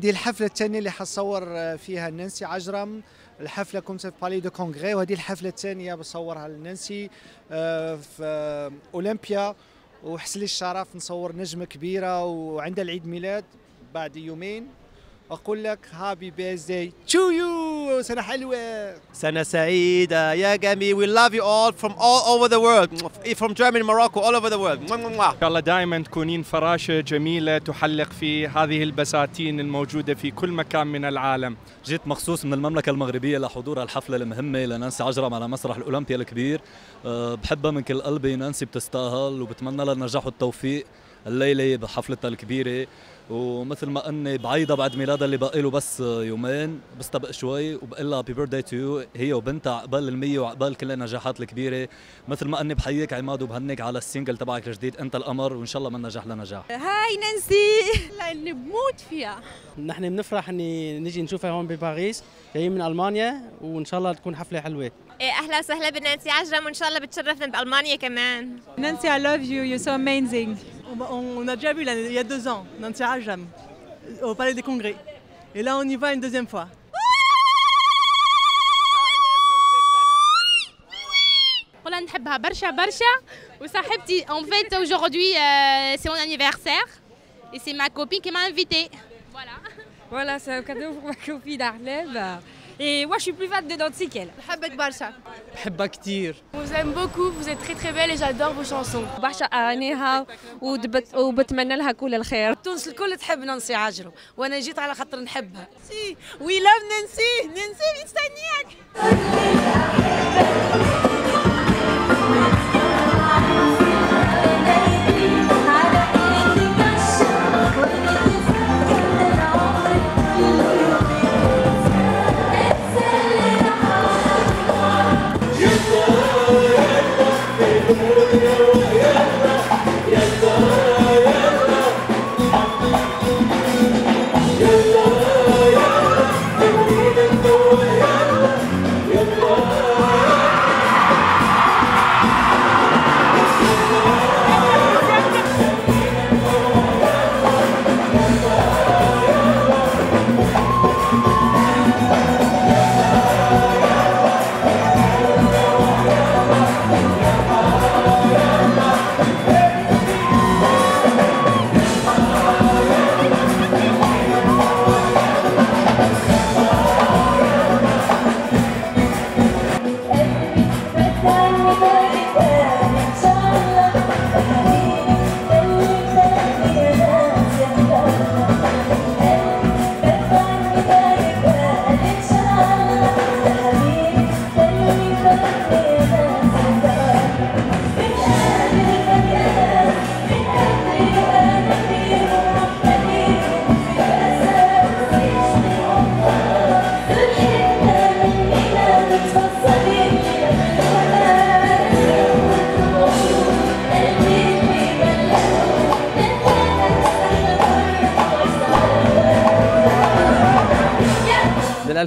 هذه الحفلة الثانية اللي بصور فيها نانسي عجرم الحفلة كنت في Palais des Congrès وهذه الحفلة الثانية بصورها لنانسي آه، في آه، أولمبيا. وحصل لي الشرف نصور نجمة كبيرة وعندها العيد ميلاد بعد يومين. أقول لك happy birthday to you سنة حلوة. سنة سعيدة يا جميل. We love you all from all over the world. From Germany Morocco all over the world. إن شاء الله دائما تكونين فراشة جميلة تحلق في هذه البساتين الموجودة في كل مكان من العالم. جيت مخصوص من المملكة المغربية لحضور الحفلة المهمة لنانسي عجرم على مسرح الأولمبيا الكبير. أه، بحبها من كل قلبي. نانسي بتستاهل وبتمنى لها النجاح والتوفيق. الليلة بحفلتها الكبيرة. ومثل ما أني بعيدها بعد ميلادها اللي باقي له بس يومين بستبق شوي وبقول لها happy birthday to you هي وبنتها عقبال المية وعقبال كل النجاحات الكبيرة. مثل ما أني بحييك عماد وبهنيك على السينجل تبعك الجديد أنت القمر وإن شاء الله من نجاح لنجاح. هاي نانسي. لاني بموت فيها. نحن بنفرح إني نجي نشوفها هون بباريس جايين من ألمانيا وإن شاء الله تكون حفلة حلوة. إيه أهلا وسهلا بنانسي عجرم وإن شاء الله بتشرفنا بألمانيا كمان. نانسي I love you. You're so amazing. On a déjà vu il y a deux ans, Nancy Ajam, au Palais des Congrès. Et là, on y va une deuxième fois. والله نحبها برشا برشا وصاحبتي en fait aujourd'hui euh, c'est mon anniversaire et c'est ma copine qui m'a invitée. Voilà. Voilà, c'est un cadeau pour ma copine Arlem. Et moi, je suis plus fan de Nancy qu'elle. بحبك برشا. بحبها كثير. vous aime beaucoup, vous êtes très très belle et j'adore vos chansons. بعشق اغانيها وبتمنى لها كل الخير. تونس الكل تحب نانسي عجرم وأنا جيت على خاطر نحبها. سي وي لاف نانسي، نانسي مستنياك.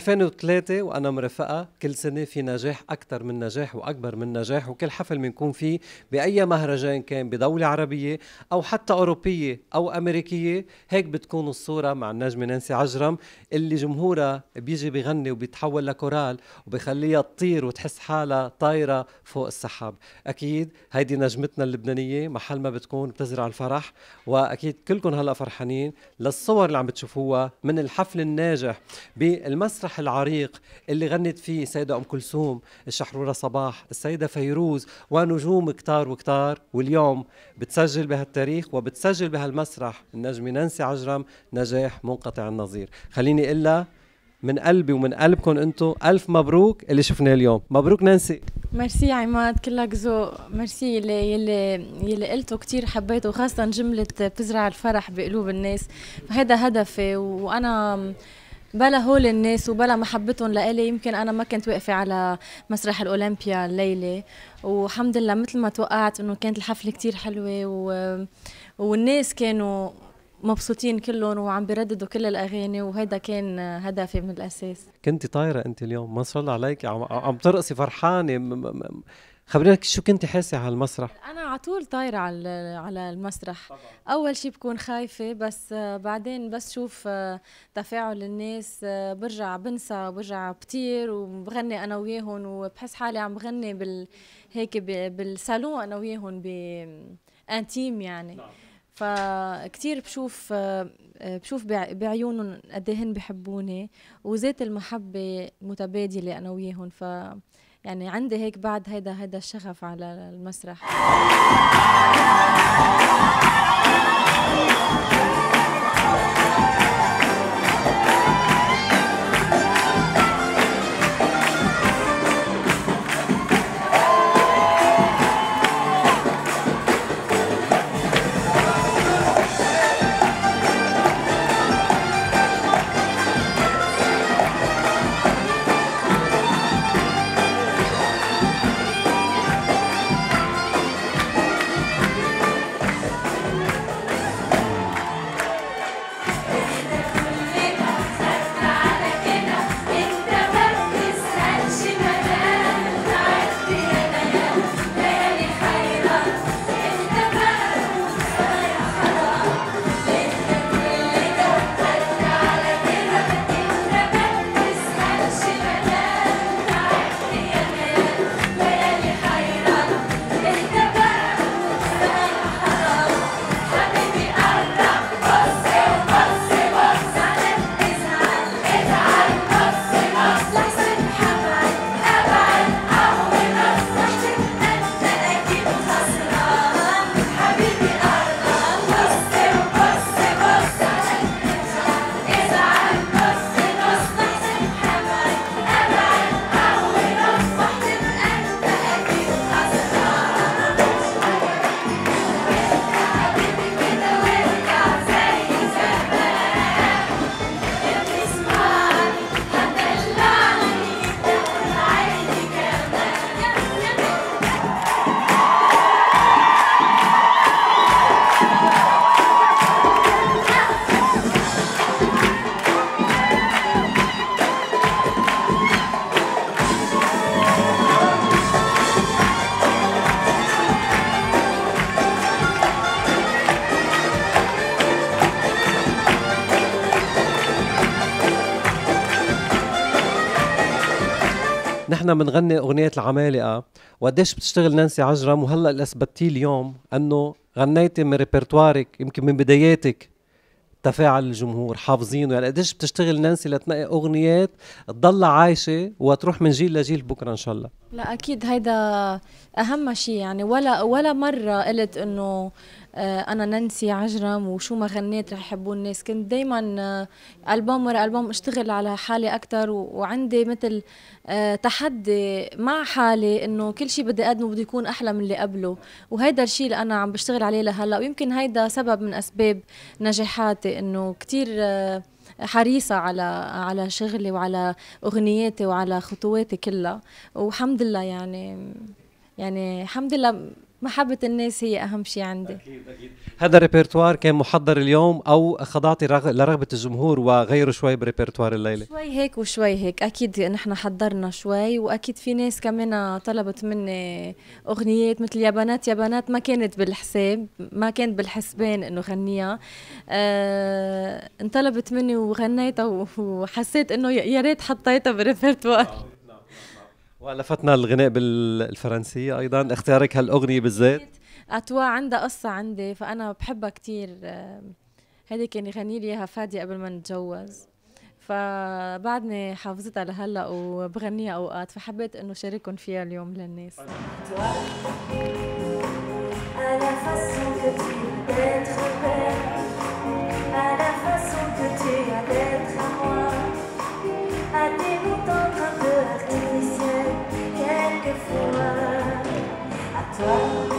2003 وأنا مرافقه كل سنة في نجاح أكثر من نجاح وأكبر من نجاح وكل حفل بنكون فيه بأي مهرجان كان بدولة عربية أو حتى أوروبية أو أمريكية. هيك بتكون الصورة مع النجمه نانسي عجرم اللي جمهورها بيجي بيغني وبيتحول لكورال وبخليها تطير وتحس حالها طايرة فوق السحاب. أكيد هيدي نجمتنا اللبنانية محل ما بتكون بتزرع الفرح وأكيد كلكم هلأ فرحانين للصور اللي عم بتشوفوها من الحفل الناجح بالمسرح المسرح العريق اللي غنت فيه سيدة أم كلثوم الشحرورة صباح السيدة فيروز ونجوم كتار وكتار. واليوم بتسجل بهالتاريخ وبتسجل بهالمسرح النجمة نانسي عجرم نجاح منقطع النظير. خليني إلا من قلبي ومن قلبكم أنتم ألف مبروك اللي شفناه اليوم. مبروك نانسي. ميرسي عماد كلك ذوق ميرسي يلي يلي يلي قلته كثير حبيته خاصة جملة بتزرع الفرح بقلوب الناس. فهذا هدفي وأنا بلا هول الناس وبلا محبتهم لإلي يمكن أنا ما كنت واقفة على مسرح الأولمبيا الليلة. والحمد لله مثل ما توقعت إنه كانت الحفلة كتير حلوة و... والناس كانوا مبسوطين كلهم وعم بيرددوا كل الأغاني وهذا كان هدفي من الأساس. كنت طايرة انت اليوم؟ ما شاء الله عليك عم, عم ترقصي فرحانة. خبرينا شو كنت حاسة على المسرح أنا على طول طايرة على على المسرح طبعا. أول شيء بكون خايفة بس بعدين بس شوف تفاعل الناس برجع بنسى برجع بطير وبغني أنا وياهم وبحس حالي عم بغني بال هيك بالصالون أنا وياهم بانتيم يعني نعم. فكتير بشوف بشوف بعيونهم قد إيه هن بحبوني وذات المحبة متبادلة أنا وياهم ف يعني عندي هيك بعد هيدا هيدا الشغف على المسرح. بنغني أغنية العمالقة وقديش بتشتغل نانسي عجرم وهلأ اللي اثبتيه اليوم إنه غنيتي من ريبرتوارك يمكن من بداياتك تفاعل الجمهور حافظينه. يعني قديش بتشتغل نانسي لتنقي أغنيات تضل عايشة وتروح من جيل لجيل بكرة إن شاء الله. لا أكيد هيدا أهم شيء. يعني ولا ولا مرة قلت إنه أنا نانسي عجرم وشو ما غنيت رح يحبوا الناس. كنت دائما آه، ألبوم ورا ألبوم أشتغل على حالي أكثر وعندي مثل آه، تحدي مع حالي إنه كل شيء بدي أقدمه بده يكون أحلى من اللي قبله. وهيدا الشيء اللي أنا عم بشتغل عليه لهلأ. ويمكن هيدا سبب من أسباب نجاحاتي إنه كثير حريصة على على شغلي وعلى أغنياتي وعلى خطواتي كلها. والحمد لله يعني يعني الحمد لله محبة الناس هي أهم شيء عندي. أكيد أكيد. هذا ريبرتوار كان محضر اليوم أو خضعتي رغ... لرغبة الجمهور وغيروا شوي بريبرتوار الليلة. شوي هيك وشوي هيك. أكيد نحن حضرنا شوي وأكيد في ناس كمان طلبت مني أغنيات مثل يا بنات يا بنات ما كانت بالحساب ما كانت بالحسبان إنه غنيها. آه انطلبت مني وغنيتها وحسيت إنه يا ريت حطيتها بالريبرتوار. وألفتنا الغناء بالفرنسية أيضا. اختيارك هالأغنية بالذات أتوا عندها قصة عندي فأنا بحبها كثير هذه كان يغني يعني لي إياها فادي قبل ما نتجوز. فبعدني حافظتها لهلأ وبغنيها أوقات فحبيت إنه شاركهم فيها اليوم للناس. So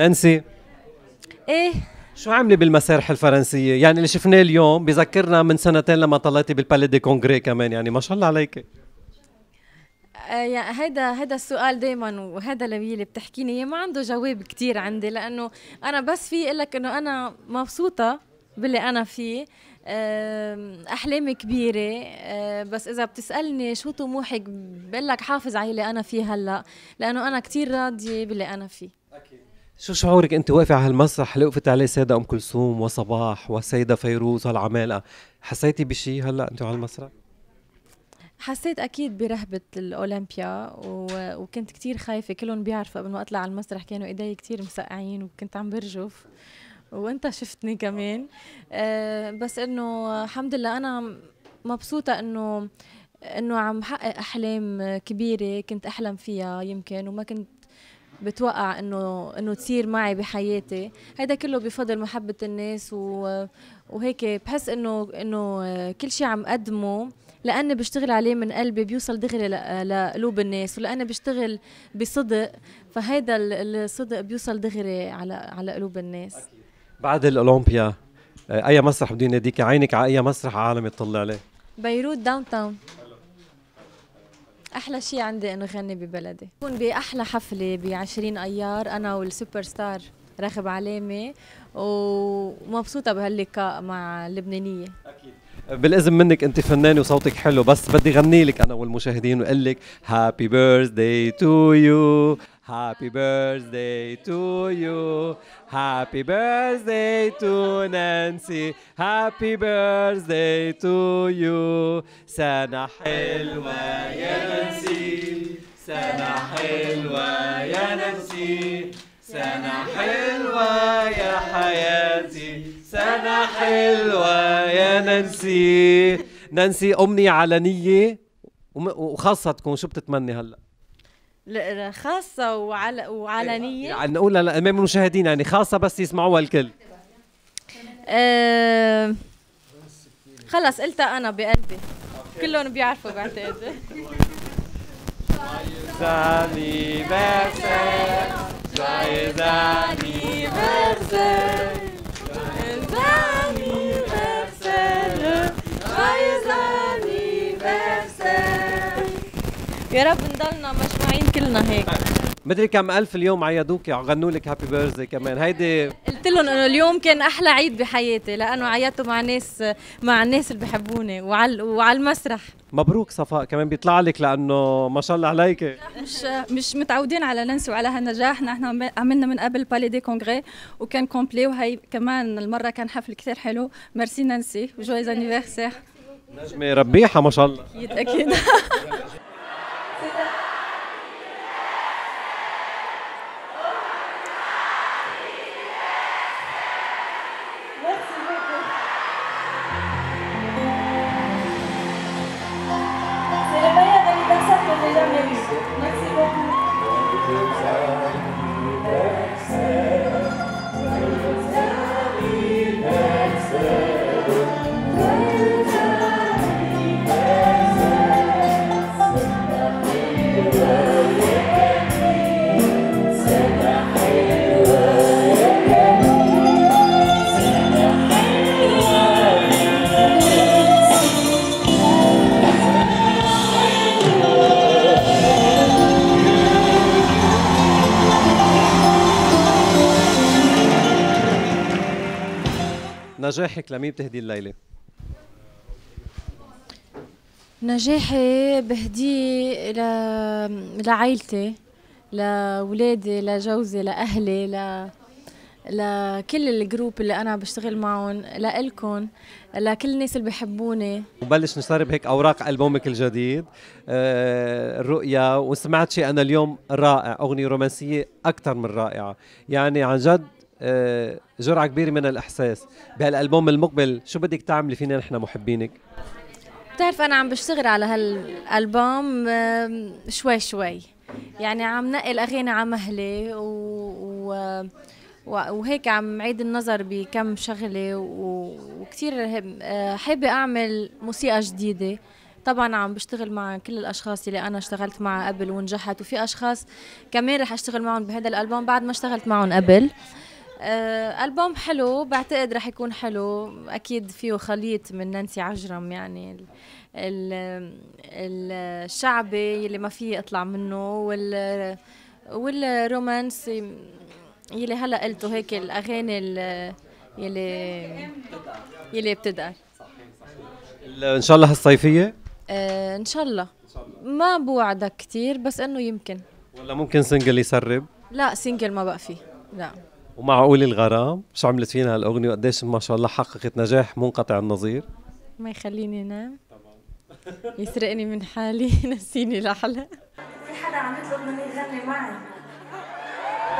نانسي. إيه. شو عاملة بالمسارح الفرنسية؟ يعني اللي شفناه اليوم بذكرنا من سنتين لما طلعتي بالبالي دي كونغري كمان يعني ما شاء الله عليك. يعني هيدا هيدا السؤال دائما وهذا اللي بتحكيني اياه ما عنده جواب كتير عندي لأنه أنا بس في إقول لك إنه أنا مبسوطة باللي أنا فيه. أحلامي كبيرة. آه، بس إذا بتسألني شو طموحك بقول لك حافظ على اللي أنا فيه هلأ لأنه أنا كتير راضية باللي أنا فيه. شو شعورك أنت واقفه على المسرح اللي وقفت عليه سيدة أم كلثوم وصباح وسيدة فيروز والعمالقة؟ حسيتي بشيء هلأ انت على المسرح؟ حسيت أكيد برهبة الأولمبيا و... وكنت كتير خايفة. كلهم بيعرفوا قبل ما أطلع على المسرح كانوا إيدي كتير مسقعين وكنت عم برجف. وأنت شفتني كمان. أه بس إنه الحمد لله أنا مبسوطة انه إنه عم حقق أحلام كبيرة كنت أحلم فيها يمكن وما كنت بتوقع إنه إنه تصير معي بحياتي. هذا كله بفضل محبة الناس و... وهيك بحس إنه إنه كل شيء عم قدمه لأني بشتغل عليه من قلبي بيوصل دغري ل- لقلوب الناس ولأني بشتغل بصدق. فهيدا ال- الصدق بيوصل دغري على على قلوب الناس. بعد الأولمبيا أي مسرح بده يناديك عينك على أي مسرح عالم يطلع عليه؟ بيروت downtown أحلى شيء عندي إنه غني ببلدي. بكون بأحلى حفلة ب 20 أيار أنا والسوبر ستار راغب علامه ومبسوطة بهاللقاء مع اللبنانية. بالإذن منك أنت فنانه وصوتك حلو بس بدي غني لك أنا والمشاهدين وأقول لك happy birthday to you happy birthday to you happy birthday to نانسي happy birthday to you سنة حلوة يا نانسي سنة حلوة يا نانسي سنة حلوة يا حياتي سنة حلوة يا نانسي نانسي أمنية علنية. وخاصة بتكون شو بتتمني هلا؟ لا، خاصة وعل... وعلنية. يعني نقولها لا- أمام المشاهدين يعني خاصة بس يسمعوها الكل. أه... خلص قلتها أنا بقلبي. كلهم بيعرفوا بعتقد anniversaire, joyeux anniversaire, joyeux anniversaire, joyeux anniversaire يا رب نضلنا مجموعين كلنا هيك. مدري كم ألف اليوم عيدوك غنوا لك happy birthday كمان. هيدي قلت لهم إنه اليوم كان أحلى عيد بحياتي لأنه عيدته مع ناس مع الناس اللي بحبوني وعلى وعلى المسرح. مبروك صفاء كمان بيطلع لك لأنه ما شاء الله عليك. مش مش متعودين على نانسي وعلى هالنجاح. نحن عم- عملنا من قبل Palais des Congrès وكان complet وهي كمان المرة كان حفل كثير حلو. ميرسي نانسي و joyeux anniversaire نجمة ربيحة ما شاء الله. أكيد أكيد. نجاحك لمين بتهدي الليلة؟ نجاحي بهديه ل... لعائلتي لولادي لجوزي لأهلي ل... لكل الجروب اللي أنا بشتغل معهم لإلكم لكل الناس اللي بحبوني. وبلش نسرب هيك أوراق ألبومك الجديد. آه الرؤيا وسمعت شيء أنا اليوم رائع أغنية رومانسية أكثر من رائعة. يعني عن جد جرعة كبيرة من الإحساس. بهالألبوم المقبل شو بدك تعملي فينا نحن محبينك؟ بتعرف أنا عم بشتغل على هالألبوم آم، شوي شوي. يعني عم نقل أغاني على مهلي و... و... وهيك عم عيد النظر بكم شغلة و- وكتير هب- آه، حابة أعمل موسيقى جديدة. طبعا عم بشتغل مع كل الأشخاص اللي أنا اشتغلت معها قبل ونجحت وفي أشخاص كمان رح أشتغل معهم بهذا الألبوم بعد ما اشتغلت معهم قبل. آه، ألبوم حلو بعتقد رح يكون حلو. أكيد فيه خليط من نانسي عجرم يعني ال ال الشعبي اللي ما فيه اطلع منه وال والرومانس يلي هلا قلته هيك الأغاني يلي يلي بتدقر إن شاء الله الصيفيه آه إن شاء الله. ما بوعدك كثير بس إنه يمكن. ولا ممكن single يتسرب؟ لا single ما بقى فيه. لا. ومعقول الغرام شو عملت فينا هالأغنية؟ وقديش ما شاء الله حققت نجاح منقطع النظير. ما يخليني أنام. يسرقني من حالي نسيني لحالي في حدا عم يطلب مني يغني معي؟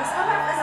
بس ما بعرف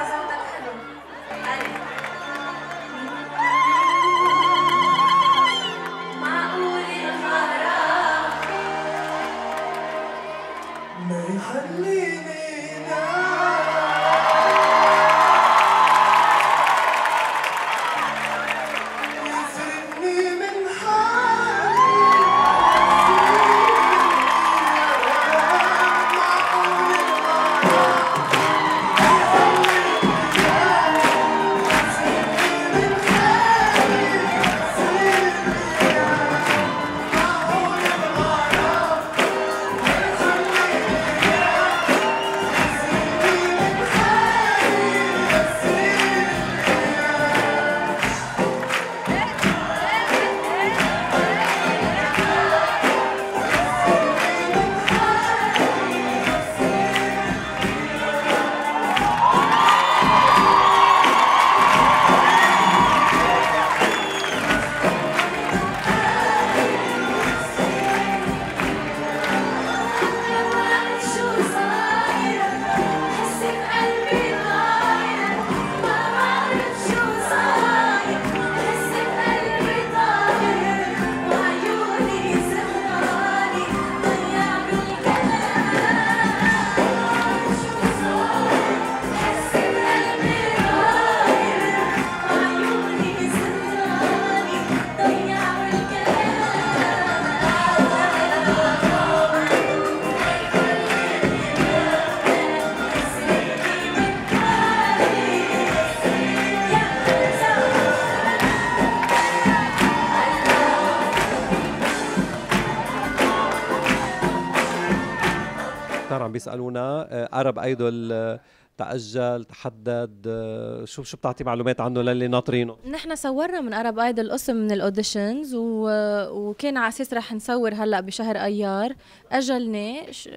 بيسالونا Arab Idol تأجل تحدد آه، شو شو بتعطي معلومات عنه للي ناطرينه. نحن صورنا من Arab Idol قسم من ال auditions و... وكان على أساس رح نصور هلأ بشهر أيار. أجلناه ش...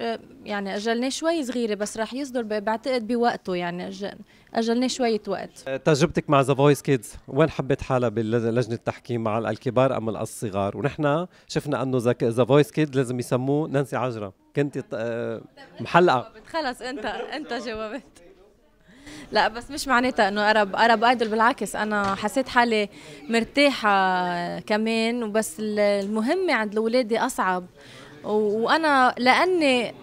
يعني أجلناه شوي صغيرة بس رح يصدر ب... بعتقد بوقته يعني أجل... أجلناه شوية وقت. آه، تجربتك مع The Voice Kids وين حبيت حالها بلجنة التحكيم مع الكبار أم الصغار؟ ونحن شفنا أنه The Voice Kids لازم يسموه نانسي عجرم كنت آه، محلقة. خلص انت انت جاوبت لا بس مش معناتها إنه Arab Arab Idol بالعكس أنا حسيت حالي مرتاحة كمان وبس المهمه عند الاولاد أصعب. وأنا لأني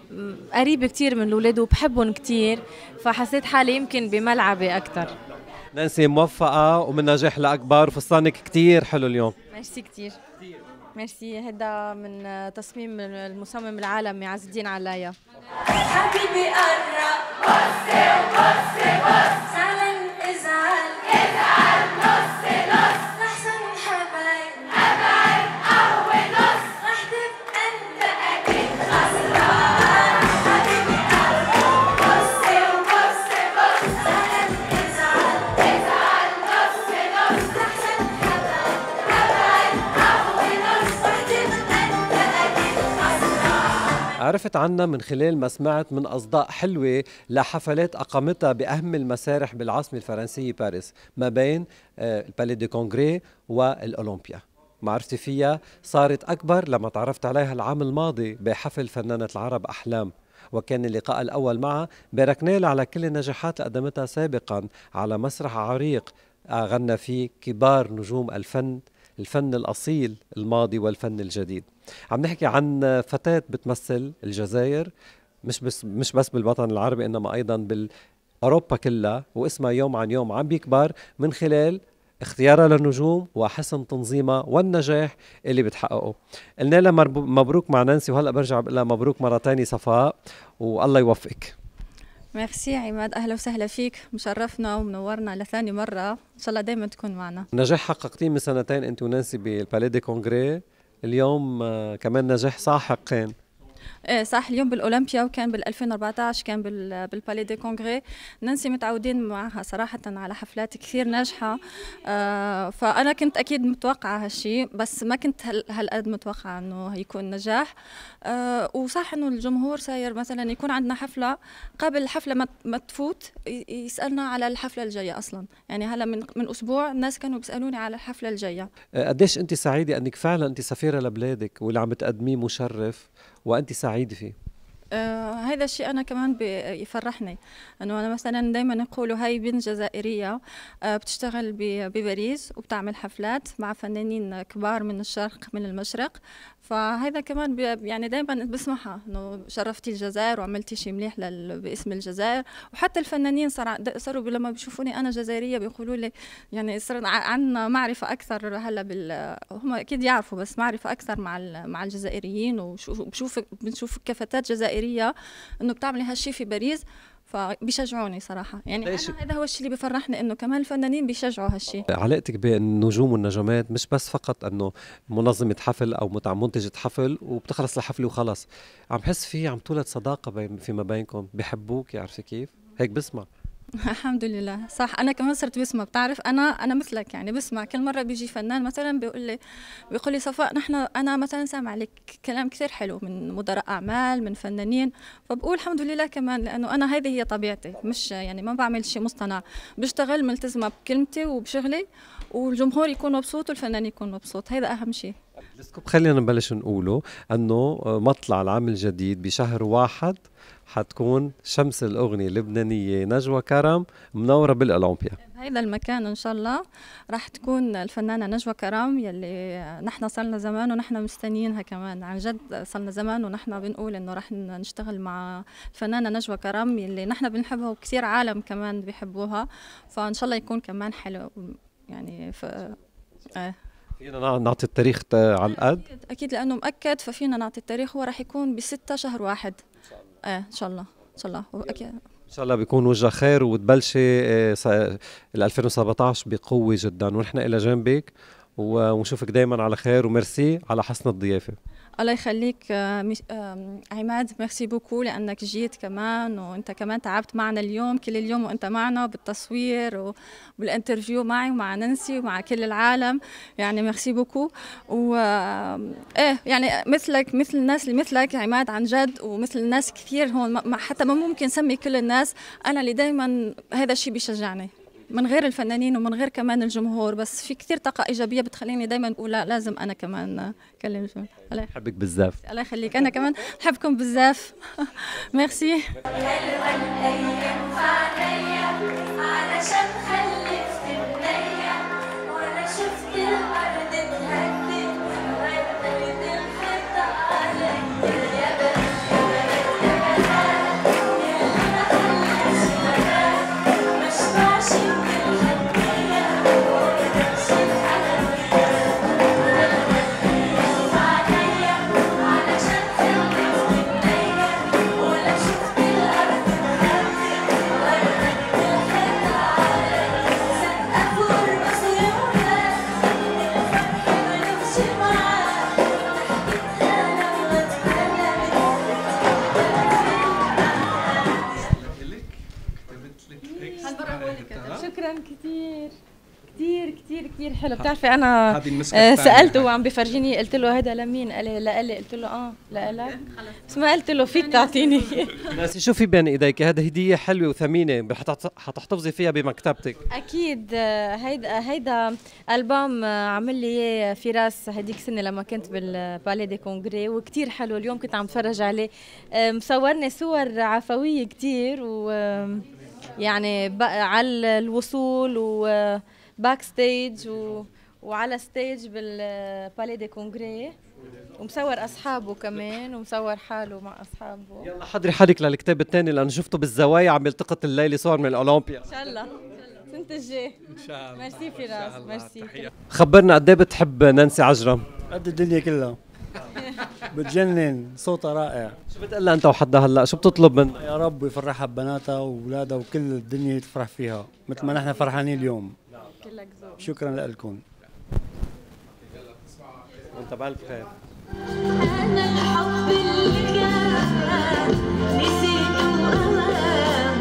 قريبة كثير من الاولاد وبحبهم كثير فحسيت حالي يمكن بملعبي أكثر نانسي موفقة ومن نجاح لأكبر وفستانك كثير حلو اليوم. ميرسي كثير ميرسي. هذا من تصميم المصمم العالمي عز الدين علايا حبيبي قرب بصي وبصي بص عرفت عنا من خلال ما سمعت من أصداء حلوة لحفلات أقامتها بأهم المسارح بالعاصمة الفرنسية باريس ما بين آه، البالي دي كونغري والأولمبيا. معرفتي فيها صارت أكبر لما تعرفت عليها العام الماضي بحفل فنانة العرب أحلام. وكان اللقاء الأول معها باركنا على كل النجاحات اللي قدمتها سابقا على مسرح عريق غنى فيه كبار نجوم الفن الفن الأصيل الماضي والفن الجديد. عم نحكي عن فتاة بتمثل الجزائر مش بس مش بس بالوطن العربي إنما أيضا بالأوروبا كلها واسمها يوم عن يوم عم بيكبر من خلال اختيارها للنجوم وحسن تنظيمها والنجاح اللي بتحققه. قلنا لها مبروك مع نانسي وهلأ برجع بقول لها مبروك مرة ثانية صفاء والله يوفقك. ميرسي عماد أهلا وسهلا فيك مشرفنا ومنورنا لثاني مرة إن شاء الله دائما تكون معنا. نجاح حققتيه من سنتين أنت ونانسي بالبالي دي كونغري. اليوم آه، كمان نجاح ساحق كان إيه صح اليوم بالأولمبيا وكان بال 2014 كان بال بالبالي دي كونغري. نانسي متعودين معها صراحة على حفلات كثير ناجحة. آه فأنا كنت أكيد متوقعة هالشيء بس ما كنت هال هالقد متوقعة إنه هيكون نجاح. آه وصح إنه الجمهور ساير مثلا يكون عندنا حفلة قبل الحفله ما ما تفوت يسألنا على الحفلة الجاية أصلا. يعني هلأ من من أسبوع الناس كانوا بيسألوني على الحفلة الجاية. آه، قديش انت سعيدة إنك فعلا انت سفيرة لبلادك واللي عم تقدميه مشرف؟ وانت سعيده فيه. آه هذا الشيء أنا كمان بيفرحني أنه أنا مثلا دايما يقولوا هاي بنت جزائرية آه بتشتغل بباريس وبتعمل حفلات مع فنانين كبار من الشرق من المشرق فهذا كمان يعني دايما بسمعها إنه شرفتي الجزائر وعملتي شيء مليح. باسم الجزائر وحتى الفنانين صار صاروا لما بيشوفوني أنا جزائرية بيقولوا لي يعني صار عندنا معرفة أكثر هلا بال هم أكيد يعرفوا بس معرفة أكثر مع. مع الجزائريين وبشوف بشوف بنشوف كفتاه جزائرية إنه بتعملي هالشيء في باريس فبيشجعوني صراحة. يعني أنا هذا هو الشيء اللي بفرحني إنه كمان الفنانين بيشجعوا هالشيء علاقتك بالنجوم والنجمات مش بس فقط إنه منظمة حفل أو منتجة حفل وبتخلص الحفله وخلص. عم بحس في عم تولد صداقة بين فيما بينكم بحبوك عارفه كيف؟ هيك بسمع. الحمد لله. صح أنا كمان صرت بسمع بتعرف أنا أنا مثلك يعني بسمع كل مرة بيجي فنان مثلا بيقول لي بيقول لي صفاء نحن أنا مثلا سامع لك كلام كثير حلو من مدراء أعمال من فنانين. فبقول الحمد لله كمان لأنه أنا هذه هي طبيعتي. مش يعني ما بعمل شيء مصطنع. بشتغل ملتزمة بكلمتي وبشغلي والجمهور يكون مبسوط والفنان يكون مبسوط. هذا أهم شيء. خلينا نبلش نقوله إنه مطلع العام الجديد بشهر واحد حتكون شمس الأغنية اللبنانية نجوى كرم منورة بالأولمبيا. هذا المكان إن شاء الله راح تكون الفنانة نجوى كرام يلي نحن صلنا زمان ونحن مستنيينها كمان. عن جد صلنا زمان ونحن بنقول إنه راح نشتغل مع الفنانه نجوى كرام يلي نحن بنحبها وكثير عالم كمان بيحبوها. فإن شاء الله يكون كمان حلو. يعني ف آه. فينا نع- نعطي التاريخ تا- على القد أكيد لأنه مؤكد ففينا نعطي التاريخ. هو راح يكون بستة شهر واحد. آه إن شاء الله. إن شاء الله. واكيد إن شاء الله بيكون وجه خير وتبلشي س- ال 2017 بقوة جدا. ونحن إلى جنبك ونشوفك دائما على خير. وميرسي على حسن الضيافة. الله يخليك آه، آم، عماد merci beaucoup لأنك جيت كمان وأنت كمان تعبت معنا اليوم كل اليوم وأنت معنا بالتصوير وبال interview معي ومع نانسي ومع كل العالم. يعني merci beaucoup. و آم، إيه يعني مثلك مثل الناس اللي مثلك عماد عن جد ومثل الناس كثير هون حتى ما ممكن سمي كل الناس. أنا اللي دائما هذا الشيء بيشجعني. من غير الفنانين ومن غير كمان الجمهور بس في كثير طاقة إيجابية بتخليني دايما أقول لا لازم أنا كمان أكلم الجمهور الله. بحبك بزاف الله يخليك. أنا كمان بحبكم بزاف ميرسي. علشان خلفت بتعرفي أنا آه،. سالته وعم بفرجيني قلت له هذا لمين؟ قال لي لإلي قلت له آه لإلك بس ما قلت له فيك تعطيني. ناسي شو في بين إيديك؟ هذا هدية حلوة وثمينة حتحت- حتحتفظي فيها بمكتبتك. أكيد آه، هيدا هيدا ألبوم آه، عمل لي إياه فراس هديك السنة لما كنت بالبالي دي كونغري وكتير حلو. اليوم كنت عم بتفرج عليه. آه، مصورني صور عفوية كتير و آه، يعني ب- على الوصول و backstage و وعلى stage بال Palais des Congrès ومصور أصحابه كمان ومصور حاله مع أصحابه. يلا حضري حالك للكتاب الثاني لأنه شفته بالزوايا عم يلتقط الليلة صور من الأولمبيا. إن شاء الله. العيد الجاي. إن شاء الله. ميرسي فراس ميرسي. خبرنا قد إيه بتحب نانسي عجرم؟ قد الدنيا كلها. بتجنن. صوتها رائع. شو بتقول لها أنت وحدها هلأ؟ شو بتطلب منها يا رب يفرحها ببناتها واولادها وكل الدنيا تفرح فيها مثل ما نحن فرحانين اليوم. كلك ذوق. شكرا لكم. وأنت بألف خير. أنا الحب اللي كان نسيته أوام